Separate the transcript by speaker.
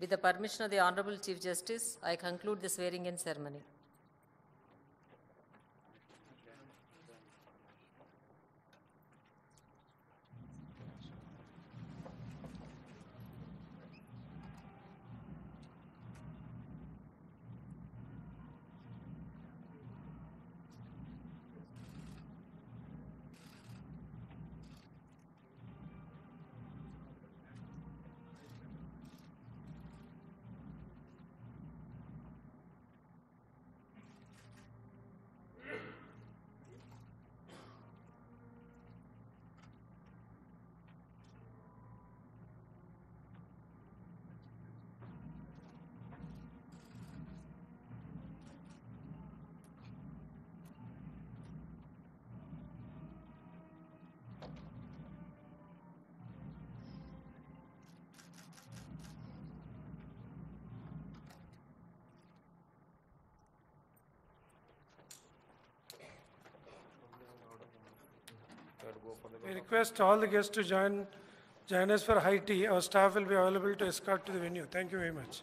Speaker 1: With the permission of the Honorable Chief Justice, I conclude the swearing-in ceremony.
Speaker 2: We request all the guests to join, join us for high tea. Our staff will be available to escort to the venue. Thank you very much.